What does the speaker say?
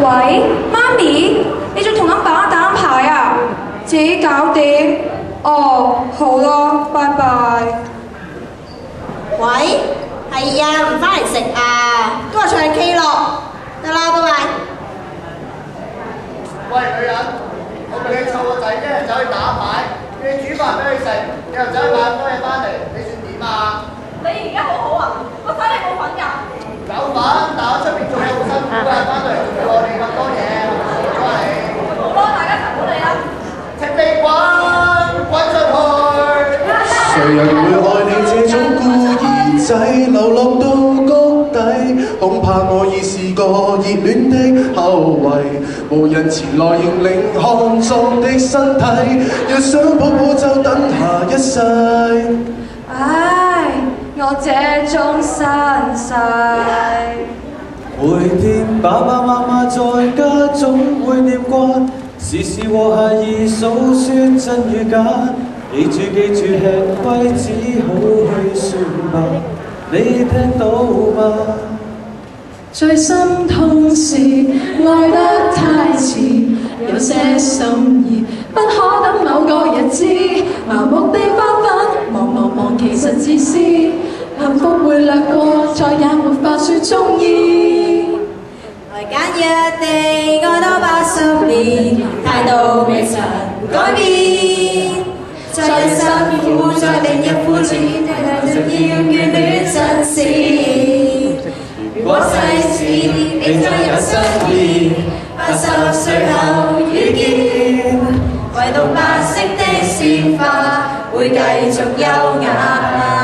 喂，媽咪，你仲同緊爸打牌啊？自己搞掂。哦，好啦，拜拜。喂，係啊，唔翻嚟食啊，都話唱 K 咯，得啦，拜拜。喂，女人，我俾你湊個仔啫，走去打牌，叫你煮飯俾佢食，你又走去買咁多嘢翻嚟，你算點啊？你而家好好啊，個仔你冇份㗎。有份，但我出邊做嘢好辛苦啊，翻到嚟仲要我哋咁多嘢，唔該你。好咯，大家齊鼓勵啦。情地滾，滾出去。誰人會愛你這種孤兒流落到谷底？恐怕我已是个熱戀的後遺，無人前來認領漢壯的身体，若想抱抱就等下一世。唉，我這種身世。每天爸爸媽媽在家總會念掛，時時和孩兒訴說真與假。记住記住吃亏，只好去算吧。你聽到嗎？最心痛是愛得太遲，有些心意不可等某個日子，盲目地花粉，忙忙忙其實自私，幸福會掠過，再也沒法說中意。來簡約地愛多八十年，態度未曾改變。再辛苦，再另一苦戀，要眷戀你再有心意八十岁后遇见唯独白色的鲜花会继续优雅